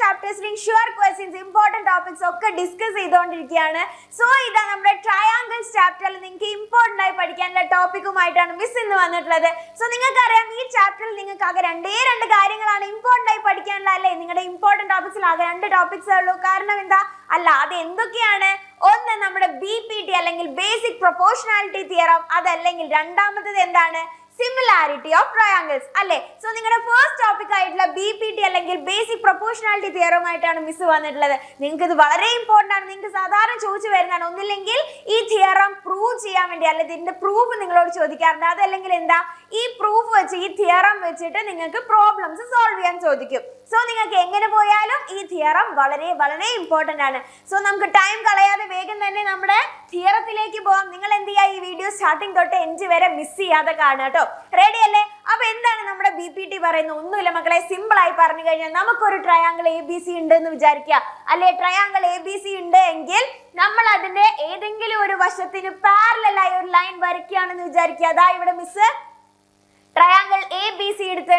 ചാപ്റ്റേഴ്സിലും sure questions important topics ഒക്കെ discuss ചെയ്തുകൊണ്ടിരിക്കുകയാണ്. So ഇതാ നമ്മുടെ ട്രയാങ്കിൾസ് ചാപ്റ്ററിൽ നിങ്ങൾക്ക് ഇമ്പോർട്ടന്റ് ആയി പഠിക്കാനുള്ള ടോപ്പിക്കുമായിട്ടാണ് മിസ് ഇന്ന് വന്നിട്ടുള്ളത്. സോ നിങ്ങൾക്കറിയാം ഈ ചാപ്റ്ററിൽ നിങ്ങൾക്ക് ആകെ രണ്ടേ രണ്ട് കാര്യങ്ങളാണ് ഇമ്പോർട്ടന്റ് ആയി പഠിക്കാനുള്ള അല്ലേ? നിങ്ങളുടെ ഇമ്പോർട്ടന്റ് ടോപ്പിക്സിൽ ആകെ രണ്ട് ടോപ്പിക്സേ ഉള്ളൂ. കാരണം എന്താ? അല്ല അത് എന്തൊക്കെയാണ്? ഒന്ന് നമ്മുടെ ബി പി ടി അല്ലെങ്കിൽ ബേസിക് പ്രൊപ്പോർഷണാലിറ്റി തിയറം അതല്ലെങ്കിൽ രണ്ടാമത്തത് എന്താണ്? സിമിലാരിറ്റി ഓഫ് ട്രയാങ്കിൾസ് അല്ലേ? സോ നിങ്ങളുടെ ഫസ്റ്റ് ടോപ്പിക് ആയിട്ടുള്ള ബി പി ടി അല്ലെങ്കിൽ ബേസിക് പ്രൊപ്പോർഷണാലിറ്റി തിയറമായിട്ടാണ് മിസ് വന്നിട്ടുള്ളത്. നിങ്ങൾക്ക് ഇത് വളരെ ഇമ്പോർട്ടന്റ് ആണ്. നിങ്ങൾക്ക് സാധാരണ ചോദിച്ചു വരുന്നതാണ്. ഒന്നില്ലെങ്കിൽ ഈ തിയറം പ്രൂവ് ചെയ്യാൻ വേണ്ടി അല്ലെങ്കിൽ ഇതിന്റെ പ്രൂഫ് നിങ്ങളോട് ചോദിക്കാറുണ്ട്. അതല്ലെങ്കിൽ എന്താ? ഈ പ്രൂഫ് വെച്ച് ഈ തിയറം വെച്ചിട്ട് നിങ്ങൾക്ക് പ്രോബ്ലംസ് സോൾവ് ചെയ്യാൻ ചോദിക്കും. സോ നിങ്ങൾക്ക് എങ്ങനെ പോയാലും ഈ തിയറം വളരെ വളരെ ഇമ്പോർട്ടന്റ് ആണ്. സോ നമുക്ക് ടൈം കളയാതെ വേഗം തന്നെ നമ്മുടെ തിയറത്തിലേക്ക് പോവാം. നിങ്ങൾ എന്ത് ചെയ്യുക? ഈ വീഡിയോ സ്റ്റാർട്ടിംഗ് തൊട്ട് എൻഡ് വരെ മിസ് ചെയ്യാതെ കാണുക കേട്ടോ. റെഡി അല്ലേ? അപ്പൊ എന്താണ് നമ്മുടെ ബി പി ടി പറയുന്നത്? ഒന്നുമില്ല മക്കളെ സിമ്പിൾ ആയി പറഞ്ഞു കഴിഞ്ഞാൽ നമുക്കൊരു ട്രയാങ്കിൾ എ ബി സി ഉണ്ട് എന്ന് വിചാരിക്കുക. അല്ലെ? ട്രയാങ്കിൾ എ ബി സി ഉണ്ട് എങ്കിൽ നമ്മൾ അതിന്റെ ഏതെങ്കിലും ഒരു വശത്തിന് പാരലായി ഒരു ലൈൻ വരയ്ക്കുകയാണെന്ന് വിചാരിക്കുക. അതാ ഇവിടെ മിസ്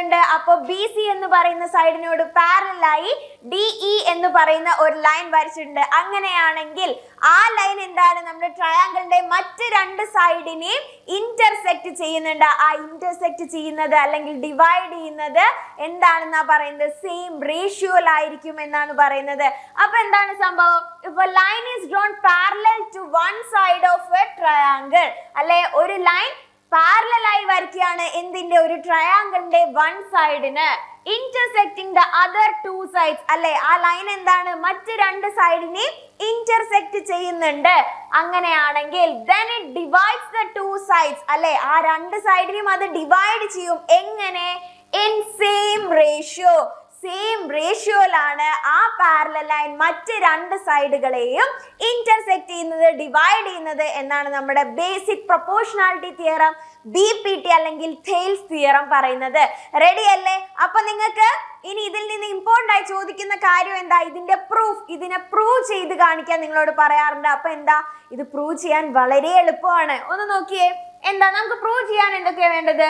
അപ്പൊ അപ്പോൾ ബി സി എന്ന് പറയുന്ന സൈഡിനോട് പാരലായി ഡി ഇ എന്ന് പറയുന്ന ഒരു ലൈൻ വരച്ചിട്ടുണ്ട്. അങ്ങനെയാണെങ്കിൽ ആ ലൈൻ എന്താണ്? നമ്മുടെ ട്രയാങ്കിളിന്റെ മറ്റ് രണ്ട് സൈഡിനെയും ഇന്റർസെക്ട് ചെയ്യുന്നുണ്ട്. ആ ഇന്റർസെക്ട് ചെയ്യുന്നത് അല്ലെങ്കിൽ ഡിവൈഡ് ചെയ്യുന്നത് എന്താണെന്നാ പറയുന്നത്? സെയിം റേഷ്യോയിൽ ആയിരിക്കും എന്നാണ് പറയുന്നത്. അപ്പൊ എന്താണ് സംഭവം? ഇപ്പൊ line is drawn parallel to one side of a triangle അല്ലെ? ഒരു ലൈൻ പാരലൽ ആയി വരയ്ക്കുകയാണ് എന്തിന്റെ ഒരു ട്രയാങ്കിളിന്റെ one സൈഡിന് intersecting the other two sides അല്ലെ? ആ ലൈൻ എന്താണ്? മറ്റ് രണ്ട് സൈഡിനെ ഇന്റർസെക്ട് ചെയ്യുന്നുണ്ട്. അങ്ങനെയാണെങ്കിൽ then it divides the two sides അല്ലെ? ആ രണ്ട് സൈഡിനെയും അത് ഡിവൈഡ് ചെയ്യും. എങ്ങനെ? In same ratio. സെയിം റേഷ്യോയിലാണ് ആ പാരല ലൈൻ മറ്റ് രണ്ട് സൈഡുകളെയും ഇന്റർസെക്ട് ചെയ്യുന്നത് ഡിവൈഡ് ചെയ്യുന്നത് എന്നാണ് നമ്മുടെ basic proportionality theorem B P T അല്ലെങ്കിൽ തെയിൽസ് തിയറം പറയുന്നത്. റെഡി അല്ലേ? അപ്പൊ നിങ്ങൾക്ക് ഇനി ഇതിൽ നിന്ന് ഇമ്പോർട്ടന്റ് ആയി ചോദിക്കുന്ന കാര്യം എന്താ? ഇതിന്റെ പ്രൂഫ് ഇതിനെ പ്രൂവ് ചെയ്ത് കാണിക്കാൻ നിങ്ങളോട് പറയാറുണ്ട്. അപ്പൊ എന്താ? ഇത് പ്രൂവ് ചെയ്യാൻ വളരെ എളുപ്പമാണ്. ഒന്ന് നോക്കിയേ. എന്താ? നമുക്ക് പ്രൂവ് ചെയ്യാൻ എന്തൊക്കെയാണ് വേണ്ടത്?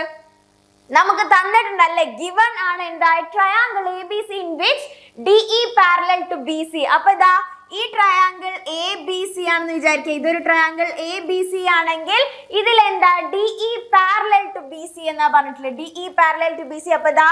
നമുക്ക് തന്നിട്ടുണ്ടല്ലേ ഗിവൺ ആണ് എന്താ triangle A B C in which D E parallel to B C അപ്പൊ ഇതാ ഈ ട്രയാങ്കിൾ എ ബി സി ആണെന്ന് വിചാരിക്കുക. ഇതൊരു ട്രയാങ്കിൾ എ ബി സി ആണെങ്കിൽ ഇതിൽ എന്താ? D E parallel to B C എന്നാ പറഞ്ഞിട്ടുള്ളത്. D E parallel to B C അപ്പൊ ഇതാ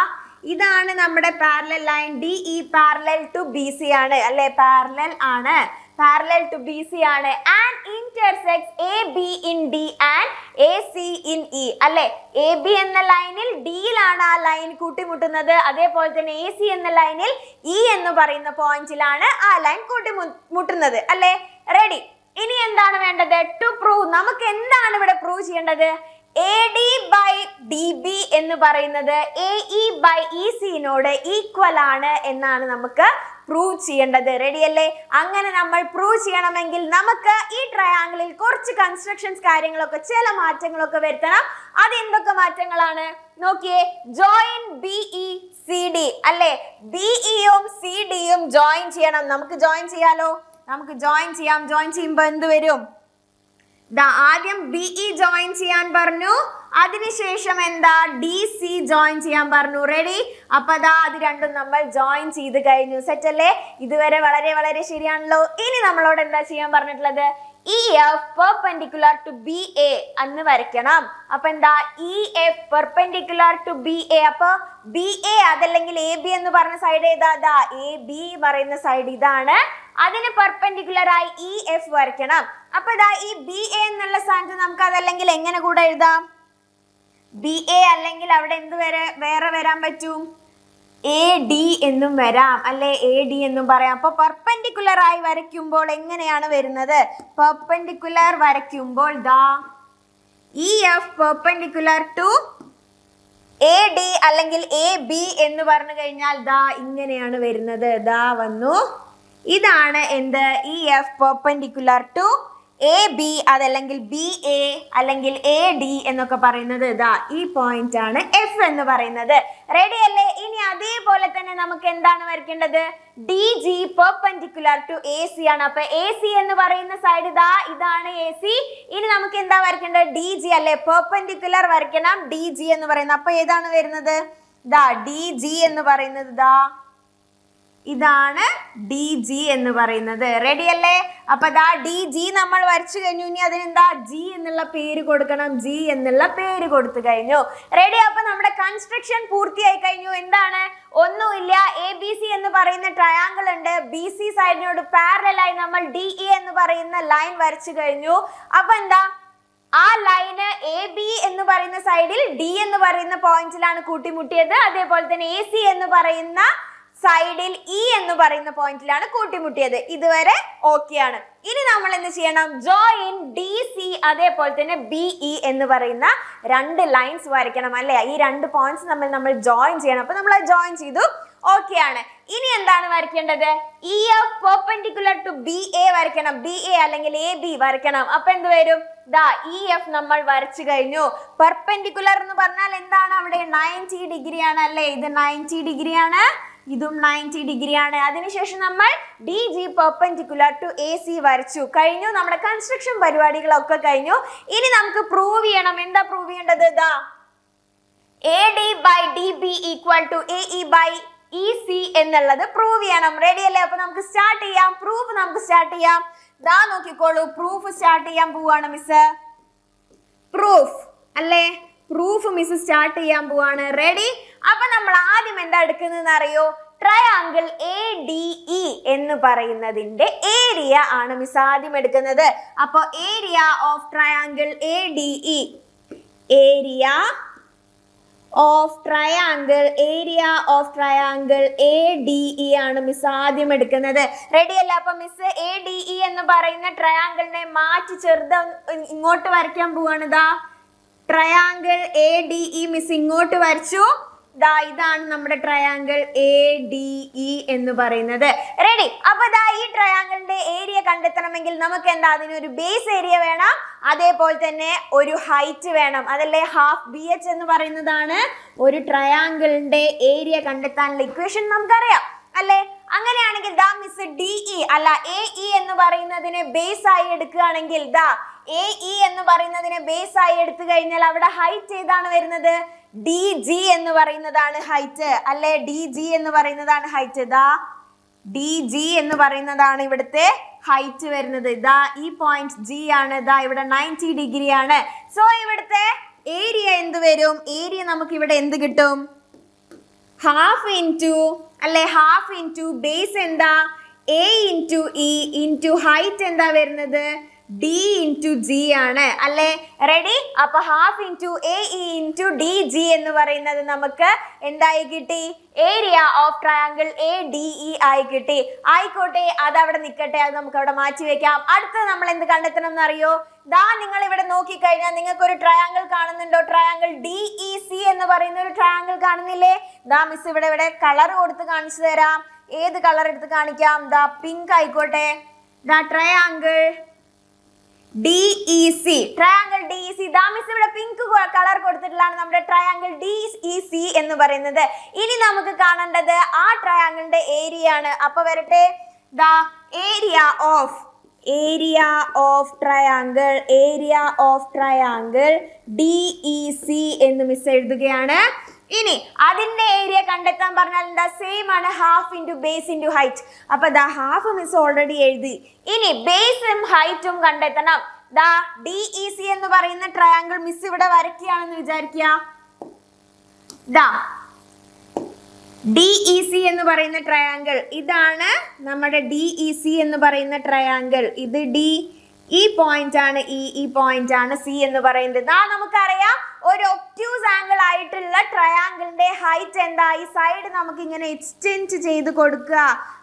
ഇതാണ് നമ്മുടെ parallel line D E parallel to B C ആണ്. അല്ലെ? പാരലൽ ആണ്. പാരലൽ ടു ബി സി ആണ്. And intersects A B in D and A C in E അല്ലെ? എ ബി എന്ന ലൈനിൽ ഡിയിലാണ് ആ ലൈൻ കൂട്ടിമുട്ടുന്നത്. അതേപോലെ തന്നെ എ സി എന്ന ലൈനിൽ ഇ എന്ന് പറയുന്ന പോയിന്റിലാണ് ആ ലൈൻ കൂട്ടിമുട്ടുന്നത്. അല്ലെ? റെഡി ഇനി എന്താണ് വേണ്ടത്? ടു പ്രൂവ് നമുക്ക് എന്താണ് ഇവിടെ പ്രൂവ് ചെയ്യേണ്ടത്? എ ഡി എന്ന് പറയുന്നത് ഇ ബൈ ഇ സിനോട് ഈക്വൽ ആണ് എന്നാണ് നമുക്ക് പ്രൂവ് ചെയ്യേണ്ടത്. റെഡി അല്ലേ? അങ്ങനെ നമ്മൾ പ്രൂവ് ചെയ്യണമെങ്കിൽ നമുക്ക് ഈ ട്രയാങ്കിളിൽ കുറച്ച് കൺസ്ട്രക്ഷൻസ് കാര്യങ്ങളൊക്കെ ചില മാറ്റങ്ങളൊക്കെ വരുത്തണം. അത് എന്തൊക്കെ മാറ്റങ്ങളാണ്? നോക്കിയേ join B E C D യും ബി ഇയും സി ഡിയും ജോയിൻ ചെയ്യണം. നമുക്ക് ജോയിൻ ചെയ്യാലോ? നമുക്ക് ജോയിൻ ചെയ്യാം. ജോയിൻ ചെയ്യുമ്പോൾ എന്ത് വരും? ആദ്യം ബി ഇ ജോയിൻ ചെയ്യാൻ പറഞ്ഞു. അതിനുശേഷം എന്താ ഡി സി ജോയിൻ ചെയ്യാൻ പറഞ്ഞു. റെഡി അപ്പൊ അതാ അത് രണ്ടും നമ്മൾ ജോയിൻ ചെയ്ത് കഴിഞ്ഞു. സെറ്റ് അല്ലേ? ഇതുവരെ വളരെ വളരെ ശരിയാണല്ലോ. ഇനി നമ്മളോട് എന്താ ചെയ്യാൻ പറഞ്ഞിട്ടുള്ളത്? E F perpendicular to B A എന്ന് വരയ്ക്കണം. അപ്പൊ എന്താ E F perpendicular to B A അപ്പൊ ബി എ അതല്ലെങ്കിൽ എ ബി എന്ന് പറഞ്ഞ സൈഡ് ഏതാ? അതാ എ ബി പറയുന്ന സൈഡ് ഇതാണ്. അതിന് പെർപെൻഡിക്കുലർ ആയി ഇ എഫ് വരയ്ക്കണം. അപ്പൊ ഇതാ ഈ ബി എ എന്നുള്ള സ്ഥാനത്ത് നമുക്ക് അതല്ലെങ്കിൽ എങ്ങനെ കൂടെ എഴുതാം? ബി എ അല്ലെങ്കിൽ അവിടെ എന്ത് വരെ വേറെ വരാൻ പറ്റും? എ ഡി എന്നും വരാം അല്ലെ? എ ഡി എന്നും പറയാം. അപ്പൊ പെർപെൻഡിക്കുലർ ആയി വരയ്ക്കുമ്പോൾ എങ്ങനെയാണ് വരുന്നത്? പെർപെൻഡിക്കുലർ വരയ്ക്കുമ്പോൾ ദാ E F perpendicular to A D അല്ലെങ്കിൽ എ ബി എന്ന് പറഞ്ഞു കഴിഞ്ഞാൽ ദാ ഇങ്ങനെയാണ് വരുന്നത്. ദാ വന്നു. ഇതാണ് എന്ത്? E F perpendicular to A B അതല്ലെങ്കിൽ ബി എ അല്ലെങ്കിൽ എ ഡി എന്നൊക്കെ പറയുന്നത് ഇതാ ഈ പോയിന്റ് ആണ്. എഫ് എന്ന് പറയുന്നത്. റെഡി അല്ലേ? ഇനി അതേപോലെ തന്നെ നമുക്ക് എന്താണ് വരയ്ക്കേണ്ടത്? D G perpendicular to A C ആണ്. അപ്പൊ എ സി എന്ന് പറയുന്ന സൈഡ് ഇതാ ഇതാണ് എ സി ഇനി നമുക്ക് എന്താ വരയ്ക്കേണ്ടത്? ഡി ജി അല്ലെ? പെർപെൻഡിക്കുലർ വരയ്ക്കണം. ഡി ജി എന്ന് പറയുന്നത്. അപ്പൊ ഏതാണ് വരുന്നത്? ഇതാ ഡി ജി എന്ന് പറയുന്നത് ഇതാ ഇതാണ് ഡി ജി എന്ന് പറയുന്നത്. റെഡി അല്ലേ? അപ്പൊ ദാ ഡി ജി നമ്മൾ വരച്ചു കഴിഞ്ഞു. ഇനി അതിനെന്താ ജി എന്നുള്ള പേര് കൊടുക്കണം. ജി എന്നുള്ള പേര് കൊടുത്തു കഴിഞ്ഞു. റെഡി അപ്പൊ നമ്മുടെ കൺസ്ട്രക്ഷൻ പൂർത്തിയായി കഴിഞ്ഞു. എന്താണ്? ഒന്നുമില്ല. എ ബി സി എന്ന് പറയുന്ന ട്രയാങ്കിൾ ഉണ്ട്. ബി സി സൈഡിനോട് പാരലായി നമ്മൾ ഡി ഇ എന്ന് പറയുന്ന ലൈൻ വരച്ചു കഴിഞ്ഞു. അപ്പൊ എന്താ? ആ ലൈന് എ ബി എന്ന് പറയുന്ന സൈഡിൽ ഡി എന്ന് പറയുന്ന പോയിന്റിലാണ് കൂട്ടിമുട്ടിയത്. അതേപോലെ തന്നെ എ സി എന്ന് പറയുന്ന സൈഡിൽ ഇ എന്ന് പറയുന്ന പോയിന്റിലാണ് കൂട്ടിമുട്ടിയത്. ഇതുവരെ ഓക്കെ ആണ്. ഇനി നമ്മൾ എന്ത് ചെയ്യണം? ജോയിൻ ഡി സി അതേപോലെ തന്നെ ബി ഇ എന്ന് പറയുന്ന രണ്ട് ലൈൻസ് വരയ്ക്കണം അല്ലെ? ഈ രണ്ട് പോയിന്റ്സ് നമ്മൾ നമ്മൾ ജോയിൻ ചെയ്യണം. അപ്പൊ നമ്മൾ ജോയിൻ ചെയ്തു. ഓക്കെ ആണ്. ഇനി എന്താണ് വരയ്ക്കേണ്ടത്? E F perpendicular to B A വരയ്ക്കണം. ബി എ അല്ലെങ്കിൽ എ ബി വരയ്ക്കണം. അപ്പൊ എന്ത് വരും? ദാ ഇ എഫ് നമ്മൾ വരച്ചു കഴിഞ്ഞു. പെർപെൻഡിക്കുലർ എന്ന് പറഞ്ഞാൽ എന്താണ് അവിടെ? നയന്റി ഡിഗ്രി ആണ് അല്ലേ? ഇത് നയന്റി ഡിഗ്രി ആണ്. ഇതും നയന്റി ഡിഗ്രി ആണ് അതിനുശേഷം നമ്മൾ D G perpendicular to A C വരച്ചു. കഴിഞ്ഞു. നമ്മുടെ കൺസ്ട്രക്ഷൻ പരിപാടികളൊക്കെ കഴിഞ്ഞു. ഇനി നമുക്ക് പ്രൂവ് ചെയ്യണം. എന്താ പ്രൂവ് ചെയ്യേണ്ടത്? ഇതാ A D by D B equal to A E by E C എന്നുള്ളത് പ്രൂവ് ചെയ്യണം. റെഡി അല്ലേ? അപ്പൊ നമുക്ക് സ്റ്റാർട്ട് ചെയ്യാം. പ്രൂഫ് നമുക്ക് സ്റ്റാർട്ട് ചെയ്യാം. ദാ നോക്കിക്കോളൂ. പ്രൂഫ് സ്റ്റാർട്ട് ചെയ്യാൻ പോവാണ് മിസ് പ്രൂഫ് അല്ലേ? പ്രൂഫ് മിസ് സ്റ്റാർട്ട് ചെയ്യാൻ പോവാണ്. റെഡി അപ്പൊ നമ്മൾ ആദ്യം എന്താ എടുക്കുന്നതെന്ന് അറിയോ? ട്രയാങ്കിൾ എ ഡി ഇ എന്ന് പറയുന്നതിന്റെ ഏരിയ ആണ് മിസ് ആദ്യം എടുക്കുന്നത്. അപ്പോൾ area of triangle A D E area of triangle area of triangle A D E ആണ് മിസ് ആദ്യം എടുക്കുന്നത്. റെഡി അല്ല? അപ്പൊ മിസ് എ ഡി ഇ എന്ന് പറയുന്ന ട്രയാങ്കിളിനെ മാറ്റി ചെറുത് ഇങ്ങോട്ട് വരയ്ക്കാൻ പോവാണ്. ഇതാ. Triangle A D E miss ഇങ്ങോട്ട് വരച്ചു. ദാ ഇതാണ് നമ്മുടെ ട്രയാങ്കിൾ എ ഡി ഇ എന്ന് പറയുന്നത്. റെഡി അപ്പൊ ദാ ഈ ട്രയാങ്കിളിന്റെ ഏരിയ കണ്ടെത്തണമെങ്കിൽ നമുക്ക് എന്താ? അതിനൊരു ബേസ് ഏരിയ വേണം. അതേപോലെ തന്നെ ഒരു ഹൈറ്റ് വേണം. അതല്ലേ ഹാഫ് ബി എച്ച് എന്ന് പറയുന്നതാണ്. ഒരു ട്രയാങ്കിളിന്റെ ഏരിയ കണ്ടെത്താനുള്ള ഇക്വേഷൻ നമുക്കറിയാം. അല്ലേ? അങ്ങനെയാണെങ്കിൽ ദാ മിസ് ഡി ഇ അല്ല എ ഇ എന്ന് പറയുന്നതിനെ ബേസ് ആയി എടുക്കുകയാണെങ്കിൽ ദാ എ ഇ എന്ന് പറയുന്നതിനെ ബേസ് ആയി എടുത്തു കഴിഞ്ഞാൽ അവിടെ ഹൈറ്റ് ഏതാണ് വരുന്നത്? ഡി ജി എന്ന് പറയുന്നതാണ് ഹൈറ്റ് അല്ലെ? ഡി ജി എന്ന് പറയുന്നതാണ് ഹൈറ്റ് ഇതാ ഡി ജി എന്ന് പറയുന്നതാണ് ഇവിടുത്തെ ഹൈറ്റ് വരുന്നത്. ഇതാ ഈ പോയിന്റ് ജി ആണ്. ഇതാ ഇവിടെ നയന്റി ഡിഗ്രി ആണ്. സോ ഇവിടുത്തെ ഏരിയ എന്ത് വരും? ഏരിയ നമുക്ക് ഇവിടെ എന്ത് കിട്ടും? ഹാഫ് ഇന്റു അല്ലെ? ഹാഫ് ഇന്റു ബേസ് എന്താ? A into E into height എന്താ വരുന്നത്? ഡി ഇന്റു ജി ആണ്. അല്ലേ? റെഡി അപ്പൊ half into A E into D G എന്ന് പറയുന്നത് നമുക്ക് എന്തായി കിട്ടി? Area of triangle A D E ആയി കിട്ടി. ആയിക്കോട്ടെ അത് അവിടെ നിൽക്കട്ടെ അത് നമുക്ക് അവിടെ മാറ്റി വെക്കാം. അടുത്തത് നമ്മൾ എന്ത് കണ്ടെത്തണം എന്നറിയോ? ദാ നിങ്ങൾ ഇവിടെ നോക്കിക്കഴിഞ്ഞാൽ നിങ്ങൾക്ക് ഒരു ട്രയാങ്കിൾ കാണുന്നുണ്ടോ? ട്രയാങ്കിൾ ഡി ഇ സി എന്ന് പറയുന്ന ഒരു ട്രയാങ്കിൾ കാണുന്നില്ലേ? ദാ മിസ് ഇവിടെ ഇവിടെ കളർ കൊടുത്ത് കാണിച്ചു തരാം. ഏത് കളർ എടുത്ത് കാണിക്കാം? ദാ പിങ്ക് ആയിക്കോട്ടെ. ദാ triangle D E C triangle ദാ മിസ് ഇവിടെ പിങ്ക് കളർ കൊടുത്തിട്ടുള്ളതാണ് നമ്മുടെ ട്രയാങ്കിൾ സി എന്ന് പറയുന്നത്. ഇനി നമുക്ക് കാണേണ്ടത് ആ ട്രയാങ്കിളിന്റെ ഏരിയ ആണ്. അപ്പൊ വരട്ടെ. The area of area of triangle area of triangle D എന്ന് മിസ് എഴുതുകയാണ്. ഇനി അതിന്റെ ഏരിയ കണ്ടെത്താൻ പറഞ്ഞാൽ എന്താ? സെയിം ആണ് half into base into height അപ്പൊ ദാ ഹാഫ് മിസ് ഓൾറെഡി എഴുതി. ഇനി ബേസും ഹൈറ്റും കണ്ടെത്തണം. ദാ ഡി ഇ സി എന്ന് പറയുന്ന ട്രയാങ്കിൾ മിസ് ഇവിടെ വരയ്ക്കുകയാണെന്ന് വിചാരിക്കുക. ദാ ഡി ഇ സി എന്ന് പറയുന്ന ട്രയാങ്കിൾ ഇതാണ് നമ്മുടെ ഡി ഇ സി എന്ന് പറയുന്ന ട്രയാങ്കിൾ ഇത് ഡി ഈ പോയിന്റ് ആണ് ഇ ഈ പോയിന്റ് ആണ് സി എന്ന് പറയുന്നത്. ഇതാ നമുക്കറിയാം ഒരു ഒപ്റ്റ്യൂസ് ആംഗിൾ ആയിട്ടുള്ള ട്രയാങ്കിളിന്റെ ഹൈറ്റ് എന്താ? ഈ സൈഡ് നമുക്ക് ഇങ്ങനെ എക്സ്റ്റെൻഡ് ചെയ്ത് കൊടുക്കുക.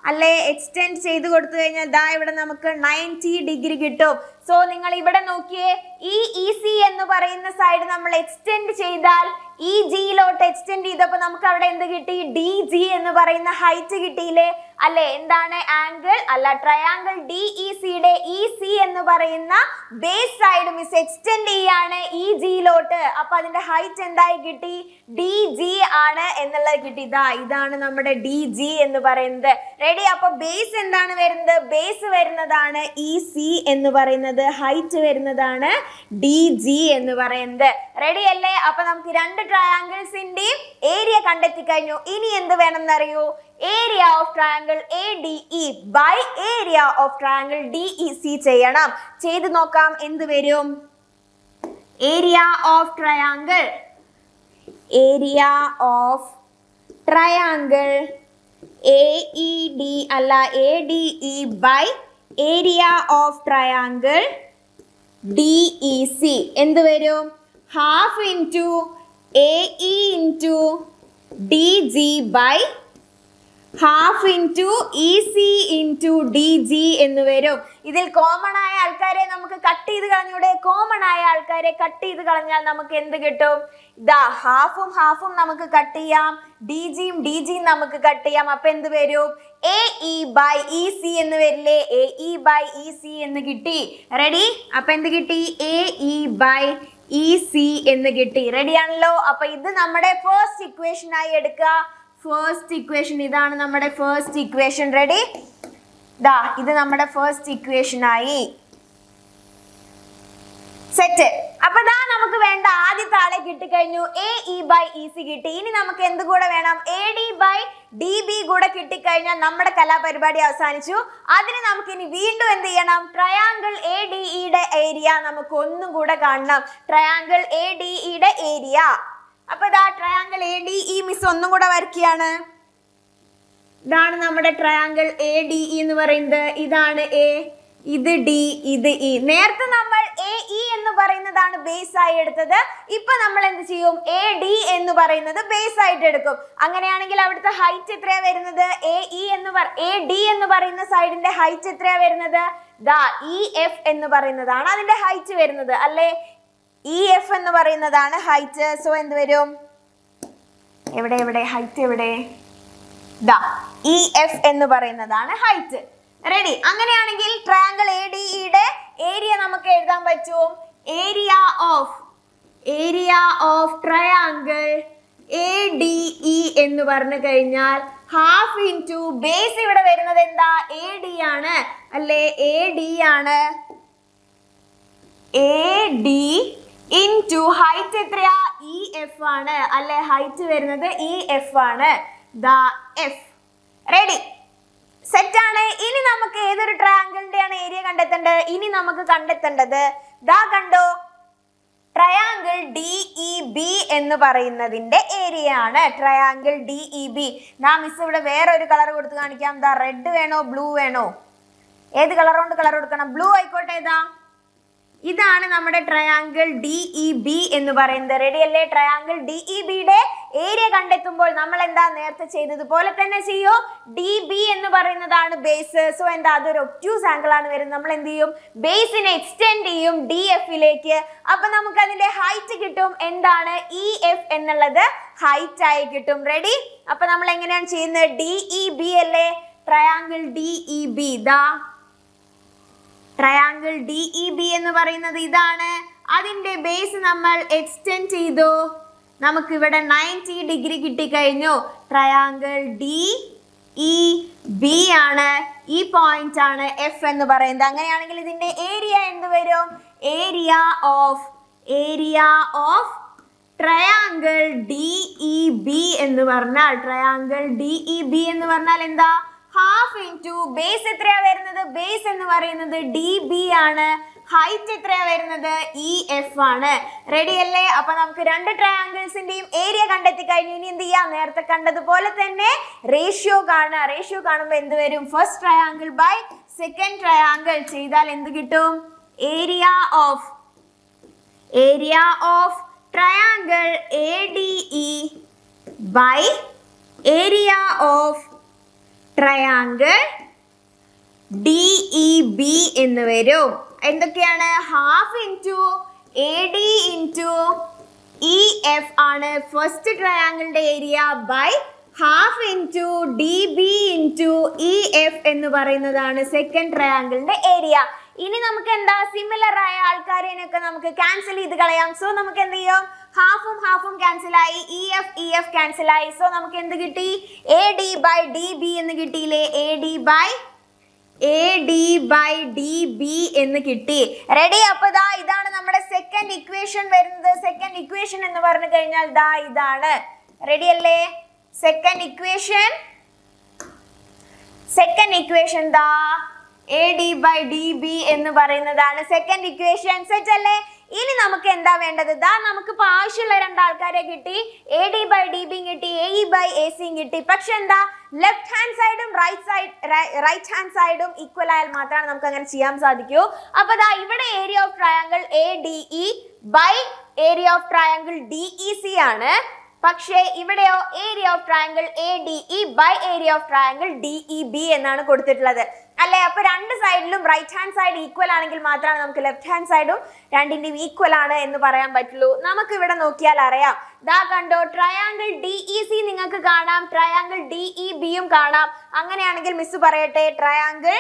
അല്ലെ? എക്സ്റ്റെൻഡ് ചെയ്ത് കൊടുത്തു കഴിഞ്ഞാൽ ഇതാ ഇവിടെ നമുക്ക് നയന്റി ഡിഗ്രി കിട്ടും. സോ നിങ്ങൾ ഇവിടെ നോക്കിയേ ഈ ഇ സി എന്ന് പറയുന്ന സൈഡ് നമ്മൾ എക്സ്റ്റെൻഡ് ചെയ്താൽ ഈ ജിയിലോട്ട് എക്സ്റ്റെൻഡ് ചെയ്തപ്പോൾ നമുക്ക് അവിടെ എന്ത് കിട്ടി? ഡി ജി എന്ന് പറയുന്ന ഹൈറ്റ് കിട്ടിയില്ലേ? അല്ലെ? എന്താണ് ആംഗിൾ അല്ല ട്രയാങ്കിൾ ഡി ഇ സിയുടെ ഇ സി എന്ന് പറയുന്ന ബേസ് സൈഡ് മിസ് എക്സ്റ്റെൻഡ് ചെയ്യാണ് ഈ ജിയിലോട്ട് അപ്പൊ അതിന്റെ ഹൈറ്റ് എന്തായി കിട്ടി? ഡി ജി ആണ് എന്നുള്ളത് കിട്ടി. ഇതാ ഇതാണ് നമ്മുടെ ഡി ജി എന്ന് പറയുന്നത്. റെഡി അപ്പൊ ബേസ് എന്താണ് വരുന്നത്? ബേസ് വരുന്നതാണ് ഇ സി എന്ന് പറയുന്നത്. ഹൈറ്റ് വരുന്നതാണ് ഡി ജി എന്ന് പറയുന്നത്. റെഡി അല്ലേ? അപ്പൊ നമുക്ക് രണ്ട് ട്രയാങ്കിൾസിന്റെയും ഏരിയ കണ്ടെത്തി കഴിഞ്ഞു. ഇനി എന്ത് വേണമെന്ന് അറിയൂ area of triangle A D E by area of triangle D E C ചെയ്യണം. ചെയ്ത് നോക്കാം. എന്ത് വരും? Area of triangle area of triangle A E D അല്ല. A D E by area of triangle D E C എന്ത് വരും? Half into A into D G by half into E C into D G എന്ന് വരും. ഇതിൽ common ആയ ആൾക്കാരെ നമുക്ക് cut ചെയ്ത് കളഞ്ഞൂടെ? കോമൺ ആയ ആൾക്കാരെ കട്ട് ചെയ്ത് കളഞ്ഞാൽ നമുക്ക് എന്ത് കിട്ടും? ഇതാ ഹാഫും ഹാഫും നമുക്ക് കട്ട് ചെയ്യാം. ഡി ജിയും ഡി ജിയും നമുക്ക് കട്ട് ചെയ്യാം. അപ്പൊ എന്ത് വരും? A E by E C എന്ന് വരില്ലേ? A E by E C എന്ന് കിട്ടി. റെഡി അപ്പൊ എന്ത് കിട്ടി? A E by E C എന്ന് കിട്ടി. റെഡിയാണല്ലോ അപ്പൊ ഇത് നമ്മുടെ ഫസ്റ്റ് ഇക്വേഷൻ ആയി എടുക്കുക. ഫസ്റ്റ് ഇക്വേഷൻ ഇതാണ് നമ്മുടെ ഫസ്റ്റ് ഇക്വേഷൻ റെഡി ദാ ഇത് നമ്മുടെ ഫസ്റ്റ് ഇക്വേഷൻ ആയി. സെറ്റ് അപ്പൊ ദാ നമുക്ക് വേണ്ട ആദ്യത്തെ ആളെ കിട്ടിക്കഴിഞ്ഞു. A E by E C കിട്ടി. ഇനി നമുക്ക് എന്ത് കൂടെ വേണം? A D by D B കൂടെ കിട്ടിക്കഴിഞ്ഞാൽ നമ്മുടെ കലാപരിപാടി അവസാനിച്ചു. അതിന് നമുക്ക് ഇനി വീണ്ടും എന്ത് ചെയ്യണം? ട്രയാങ്കിൾ എ ഡി ഇയുടെ ഏരിയ നമുക്ക് ഒന്നും കൂടെ കാണണം. ട്രയാങ്കിൾ എ ഡി ഇയുടെ ഏരിയ അപ്പൊ ഇതാ triangle A D E miss ഒന്നും കൂടെ വരയ്ക്കുകയാണ്. ഇതാണ് നമ്മുടെ ട്രയാങ്കിൾ എ ഡി ഇ എന്ന് പറയുന്നത്. ഇതാണ് എ ഇത് ഡി ഇത് ഇ നേരത്തെ നമ്മൾ എ ഇ എന്ന് പറയുന്നതാണ് ബേസ് ആയി എടുത്തത്. ഇപ്പൊ നമ്മൾ എന്ത് ചെയ്യും? എ ഡി എന്ന് പറയുന്നത് ബേസ് ആയിട്ട് എടുക്കും. അങ്ങനെയാണെങ്കിൽ അവിടുത്തെ ഹൈറ്റ് എത്രയാ വരുന്നത്? എ ഇ എന്ന് എ ഡി എന്ന് പറയുന്ന സൈഡിന്റെ ഹൈറ്റ് എത്രയാ വരുന്നത്? ദാ ഇ എഫ് എന്ന് പറയുന്നതാണ് അതിന്റെ ഹൈറ്റ് വരുന്നത് അല്ലേ? ഇ എഫ് എന്ന് പറയുന്നതാണ് ഹൈറ്റ് സോ എന്ത് വരും? എവിടെ എവിടെ? ഹൈറ്റ് എവിടെ? ദാ ഇ എഫ് എന്ന് പറയുന്നതാണ് ഹൈറ്റ് റെഡി അങ്ങനെയാണെങ്കിൽ ട്രയാങ്കിൾ എ ഡി ഇയുടെ ഏരിയ നമുക്ക് എഴുതാൻ പറ്റും. Area of area of triangle A D E എന്ന് പറഞ്ഞു കഴിഞ്ഞാൽ ഹാഫ് ഇന്റു ബേസ് ഇവിടെ വരുന്നത് എന്താ? എ ഡി ആണ്. അല്ലേ? എ ഡി ആണ്. എ ഡി ഇന്റു ഹൈറ്റ് എത്രയാ? ഇ എഫ് ആണ്. അല്ലെ? ഹൈറ്റ് വരുന്നത് ഇ എഫ് ആണ്. ദ എഫ് റെഡി സെറ്റ് ആണ്. ഇനി നമുക്ക് ഏതൊരു ട്രയാങ്കിളിന്റെ ആണ് ഏരിയ കണ്ടെത്തേണ്ടത്? ഇനി നമുക്ക് കണ്ടെത്തേണ്ടത് ദാ കണ്ടോ? ട്രയാങ്കിൾ ഡി ഇ ബി എന്ന് പറയുന്നതിന്റെ ഏരിയ ആണ്. ട്രയാങ്കിൾ ഡി ഇ ബി നാം മിസ് ഇവിടെ വേറെ ഒരു കളർ കൊടുത്ത് കാണിക്കാം. ദാ റെഡ് വേണോ? ബ്ലൂ വേണോ? ഏത് കളർ കൊണ്ട് കളർ കൊടുക്കണം? ബ്ലൂ ആയിക്കോട്ടെ ഏതാ ഇതാണ് നമ്മുടെ ട്രയാങ്കിൾ ഡി ഇ ബി എന്ന് പറയുന്നത്. റെഡി അല്ലേ? ട്രയാങ്കിൾ ഡി ഇ ബിയുടെ ഏരിയ കണ്ടെത്തുമ്പോൾ നമ്മൾ എന്താ നേരത്തെ ചെയ്തതുപോലെ തന്നെ ചെയ്യൂ? ഡി ബി എന്ന് പറയുന്നതാണ് ബേസ് സോ എന്താ? അതൊരു ഒക്യൂസ് ആംഗിൾ ആണ് വരുന്നത്. നമ്മൾ എന്ത് ചെയ്യും? ബേസിനെ എക്സ്റ്റെൻഡ് ചെയ്യും ഡി എഫിലേക്ക് അപ്പൊ നമുക്ക് അതിന്റെ ഹൈറ്റ് കിട്ടും. എന്താണ്? ഇ എഫ് എന്നുള്ളത് ഹൈറ്റ് ആയി കിട്ടും. റെഡി അപ്പൊ നമ്മൾ എങ്ങനെയാണ് ചെയ്യുന്നത്? ഡി ഇ ബി അല്ലേ? ട്രയാങ്കിൾ ഡി ഇ ബി ദാ. ട്രയാങ്കിൾ ഡി ഇ ബി എന്ന് പറയുന്നത് ഇതാണ്. അതിന്റെ ബേസ് നമ്മൾ എക്സ്റ്റെൻഡ് ചെയ്തു. നമുക്ക് ഇവിടെ നയന്റി ഡിഗ്രി കിട്ടിക്കഴിഞ്ഞു. ട്രയാങ്കിൾ ഡി ഇ ബി ആണ്. ഈ പോയിന്റ് ആണ് എഫ് എന്ന് പറയുന്നത്. അങ്ങനെയാണെങ്കിൽ ഇതിന്റെ ഏരിയ എന്ത് വരും? Area of area of triangle D E B എന്ന് പറഞ്ഞാൽ ട്രയാങ്കിൾ ഡി ഇ ബി എന്ന് പറഞ്ഞാൽ എന്താ? ഹാഫ് ഇന്റു ബേസ് എത്രയാ വരുന്നത്? ബേസ് എന്ന് പറയുന്നത് ഡി ബി ആണ്. ഹൈറ്റ് എത്രയാ വരുന്നത്? ഇ എഫ് ആണ്. റെഡി അല്ലേ? അപ്പൊ നമുക്ക് രണ്ട് ട്രയാങ്കിൾസിന്റെയും ഏരിയ കണ്ടെത്തി കഴിഞ്ഞു. ഇനി എന്ത് ചെയ്യാം? നേരത്തെ കണ്ടതുപോലെ തന്നെ റേഷ്യോ കാണുക. റേഷ്യോ കാണുമ്പോൾ എന്ത് വരും? First triangle by second triangle ചെയ്താൽ എന്ത് കിട്ടും? Area of area of triangle A D E by area of triangle D E B എന്ന് വരും. എന്തൊക്കെയാണ്? Half into A D into E F ആണ് ഫസ്റ്റ് ട്രയാങ്കിളിന്റെ area by half into D B into E F എന്ന് പറയുന്നതാണ് second ട്രയാങ്കിളിന്റെ area ഇനി നമുക്ക് എന്താ? സിമിലർ ആയ ആൾക്കാരെയൊക്കെ നമുക്ക് ക്യാൻസൽ ചെയ്ത് കളയാം. സോ നമുക്ക് എന്ത് ചെയ്യാം? ഹാഫും ഹാഫും ക്യാൻസൽ ആയി. E F E F cancel ആയി. സോ നമുക്ക് എന്ത് കിട്ടി? A D by D B എന്ന് കിട്ടിയില്ലേ? A D by A D by D B എന്ന് കിട്ടി. റെഡി അപ്പൊ ദാ ഇതാണ് നമ്മുടെ സെക്കൻഡ് ഇക്വേഷൻ വരുന്നത്. സെക്കൻഡ് ഇക്വേഷൻ എന്ന് പറഞ്ഞു കഴിഞ്ഞാൽ ദാ ഇതാണ്. റെഡി അല്ലേ? സെക്കൻഡ് ഇക്വേഷൻ സെക്കൻഡ് ഇക്വേഷൻ ദാ A D by D B എന്ന് പറയുന്നതാണ്. സെക്കൻഡ് ഇക്വേഷൻ സെറ്റ് അല്ലേ? ഇനി നമുക്ക് എന്താ വേണ്ടത്? നമുക്ക് ഇപ്പൊ ആവശ്യമുള്ള രണ്ടാൾക്കാരെ കിട്ടി. എ ഡി ബൈ ഡി ബിയും കിട്ടി എ ഇ ബൈ എ സിയും കിട്ടി. പക്ഷെ എന്താ? ലെഫ്റ്റ് ഹാൻഡ് സൈഡും റൈറ്റ് സൈഡ് റൈറ്റ് ഹാൻഡ് സൈഡും ഈക്വൽ ആയാൽ മാത്രമാണ് നമുക്ക് അങ്ങനെ ചെയ്യാൻ സാധിക്കൂ. അപ്പൊ ദാ ഇവിടെ area of triangle A D E by area of triangle D E C ആണ്. പക്ഷേ ഇവിടെയോ area of triangle A D E by area of triangle D E B എന്നാണ് കൊടുത്തിട്ടുള്ളത്. അല്ലെ? അപ്പൊ സൈഡിലും റൈറ്റ് ഹാൻഡ് സൈഡ് ഈക്വൽ ആണെങ്കിൽ മാത്രമാണ് നമുക്ക് ലെഫ്റ്റ് ഹാൻഡ് സൈഡും രണ്ടിന്റെയും ഈക്വൽ ആണ് എന്ന് പറയാൻ പറ്റുള്ളൂ. നമുക്ക് ഇവിടെ നോക്കിയാൽ അറിയാം. ദാ കണ്ടോ ട്രയാങ്കിൾ ഡി ഇ സി നിങ്ങൾക്ക് കാണാം. ട്രയാങ്കിൾ ഡി ഇ ബിയും കാണാം. അങ്ങനെയാണെങ്കിൽ മിസ് പറയട്ടെ ട്രയാങ്കിൾ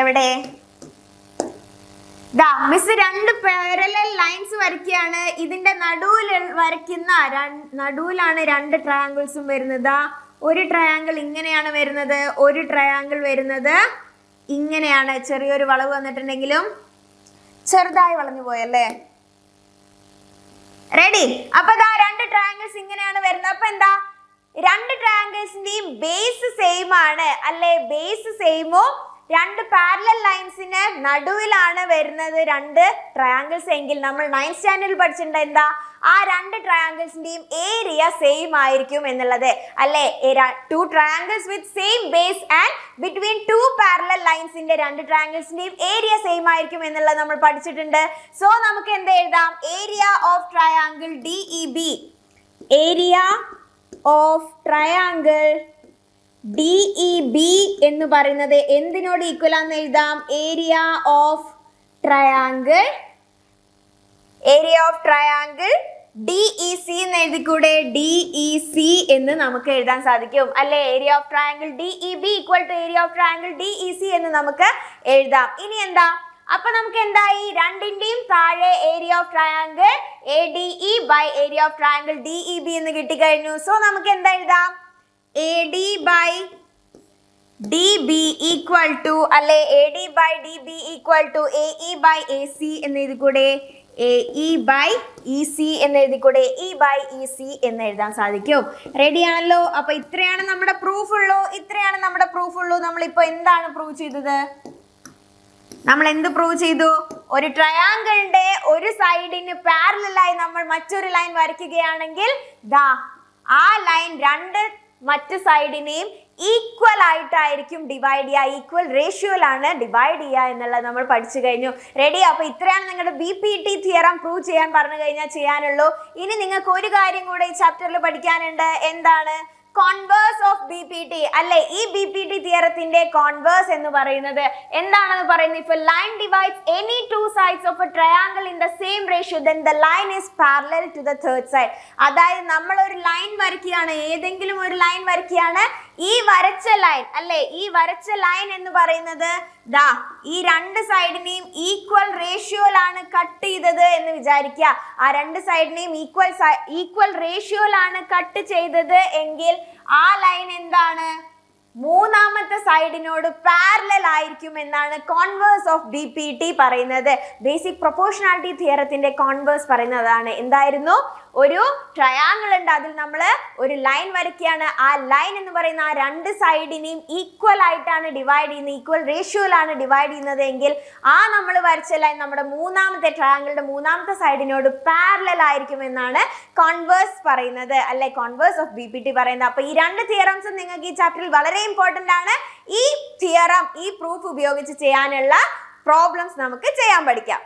എവിടെ? ദാ മിസ് രണ്ട് പാരലൽ ലൈൻസ് വരയ്ക്കുകയാണ്. ഇതിന്റെ നടുവിൽ വരയ്ക്കുന്ന നടുവിലാണ് രണ്ട് ട്രയാങ്കിൾസും വരുന്നത്. ഒരു ട്രയാങ്കിൾ ഇങ്ങനെയാണ് വരുന്നത് ഒരു ട്രയാങ്കിൾ വരുന്നത് ഇങ്ങനെയാണ്. ചെറിയൊരു വളവ് വന്നിട്ടുണ്ടെങ്കിലും ചെറുതായി വളഞ്ഞു പോയല്ലേ? റെഡി അപ്പൊ ഇതാ രണ്ട് ട്രയാങ്കിൾസ് ഇങ്ങനെയാണ് വരുന്നത്. അപ്പൊ എന്താ? രണ്ട് ട്രയാങ്കിൾസിന്റെയും ബേസ് സെയിം ആണ്. അല്ലെ? ബേസ് സെയിമോ രണ്ട് പാരലൽ ലൈൻസിന് നടുവിലാണ് വരുന്നത് രണ്ട് ട്രയാങ്കിൾസ് എങ്കിൽ നമ്മൾ നയൻ സ്റ്റാൻഡേർഡിൽ പഠിച്ചിട്ടുണ്ട് എന്താ? ആ രണ്ട് ട്രയാങ്കിൾസിന്റെയും ഏരിയ സെയിം ആയിരിക്കും എന്നുള്ളത്. അല്ലെ? Two triangles with same base and between two parallel ലൈൻസിന്റെ രണ്ട് ട്രയാങ്കിൾസിന്റെയും ഏരിയ സെയിം ആയിരിക്കും എന്നുള്ളത് നമ്മൾ പഠിച്ചിട്ടുണ്ട്. സോ നമുക്ക് എന്ത് എഴുതാം? Area of triangle D E B area of triangle D E B എന്ന് പറയുന്നത് എന്തിനോട് ഈക്വൽ ആണെന്ന് എഴുതാം? Area of triangle area of triangle D E C എന്ന് എഴുതിക്കൂടെ? ഡി ഇ സി എന്ന് നമുക്ക് എഴുതാൻ സാധിക്കും. അല്ലെ? Area of triangle D E B equal to area of triangle D E C എന്ന് നമുക്ക് എഴുതാം. ഇനി എന്താ? അപ്പൊ നമുക്ക് എന്തായി? രണ്ടിന്റെയും താഴെ area of triangle A D E by area of triangle D E B എന്ന് കിട്ടിക്കഴിഞ്ഞു. സോ നമുക്ക് എന്താ എഴുതാം? By D B equal to അല്ലെ A D by D B equal to A E by A C എന്ന് എഴുതിക്കൂടെ A E by E C എന്ന് എഴുതിക്കൂടെ E by E C എന്ന് എഴുതാൻ സാധിക്കും. റെഡി ആണല്ലോ? അപ്പൊ ഇത്രയാണ് നമ്മുടെ പ്രൂഫ് ഉള്ളൂ. ഇത്രയാണ് നമ്മുടെ പ്രൂഫ് ഉള്ളൂ. നമ്മളിപ്പോ എന്താണ് പ്രൂവ് ചെയ്തത്? നമ്മൾ എന്ത് പ്രൂവ് ചെയ്തു? ഒരു ട്രയാങ്കിളിന്റെ ഒരു സൈഡിന് പാരലായി നമ്മൾ മറ്റൊരു ലൈൻ വരയ്ക്കുകയാണെങ്കിൽ ദാ ആ ലൈൻ രണ്ട് മറ്റു സൈഡിനെയും ഈക്വൽ ആയിട്ടായിരിക്കും ഡിവൈഡ് ചെയ്യുക. ഈക്വൽ റേഷ്യോയിലാണ് ഡിവൈഡ് ചെയ്യുക എന്നുള്ളത് നമ്മൾ പഠിച്ചു കഴിഞ്ഞു. റെഡി അപ്പോൾ ഇത്രയാണ് നിങ്ങളുടെ B P T theorem prove ചെയ്യാൻ പറഞ്ഞു കഴിഞ്ഞാൽ ചെയ്യാനുള്ളൂ. ഇനി നിങ്ങൾക്ക് ഒരു കാര്യം കൂടെ ഈ ചാപ്റ്ററിൽ പഠിക്കാനുണ്ട്. എന്താണ്? Converse of B P T അല്ലെ? ഈ ബി പി ടി തിയറത്തിന്റെ കോൺവേഴ്സ് എന്ന് പറയുന്നത് എന്താണെന്ന് പറയുന്നത് if line divides any two sides of a triangle in the same ratio then the line is parallel to the third side അതായത് നമ്മൾ ഒരു ലൈൻ വരയ്ക്കുകയാണ്. ഏതെങ്കിലും ഒരു ലൈൻ വരയ്ക്കുകയാണ്. ഈ വരച്ച ലൈൻ അല്ലെ? ഈ വരച്ച ലൈൻ എന്ന് പറയുന്നത് ദാ ഈ രണ്ട് സൈഡിനെയും ഈക്വൽ റേഷ്യോയിലാണ് കട്ട് ചെയ്തത് എന്ന് വിചാരിക്കുക. ആ രണ്ട് സൈഡിനെയും ഈക്വൽ ഈക്വൽ റേഷ്യോയിലാണ് കട്ട് ചെയ്തത് എങ്കിൽ ആ ലൈൻ എന്താണ്? മൂന്നാമത്തെ സൈഡിനോട് പാരലൽ ആയിരിക്കും എന്നാണ് converse of B P T പറയുന്നത്. ബേസിക് പ്രൊപ്പോർഷണാലിറ്റി തിയറത്തിന്റെ കോൺവേഴ്സ് പറയുന്നതാണ്. എന്തായിരുന്നു? ഒരു ട്രയാങ്കിൾ ഉണ്ട്. അതിൽ നമ്മൾ ഒരു ലൈൻ വരയ്ക്കുകയാണ്. ആ ലൈൻ എന്ന് പറയുന്ന ആ രണ്ട് സൈഡിനെയും ഈക്വൽ ആയിട്ടാണ് ഡിവൈഡ് ചെയ്യുന്നത്. ഈക്വൽ റേഷ്യോയിലാണ് ഡിവൈഡ് ചെയ്യുന്നത് എങ്കിൽ ആ നമ്മൾ വരച്ച ലൈൻ നമ്മുടെ മൂന്നാമത്തെ ട്രയാങ്കിളുടെ മൂന്നാമത്തെ സൈഡിനോട് പാരലൽ ആയിരിക്കും എന്നാണ് കോൺവേഴ്സ് പറയുന്നത്. അല്ലെ? Converse of B P T പറയുന്നത്. അപ്പൊ ഈ രണ്ട് തിയറംസും നിങ്ങൾക്ക് ഈ ചാപ്റ്ററിൽ വളരെ ഇമ്പോർട്ടന്റ് ആണ് ഈ തിയറം ഈ പ്രൂഫ് ഉപയോഗിച്ച് ചെയ്യാനുള്ള പ്രോബ്ലംസ് നമുക്ക് ചെയ്യാൻ പഠിക്കാം.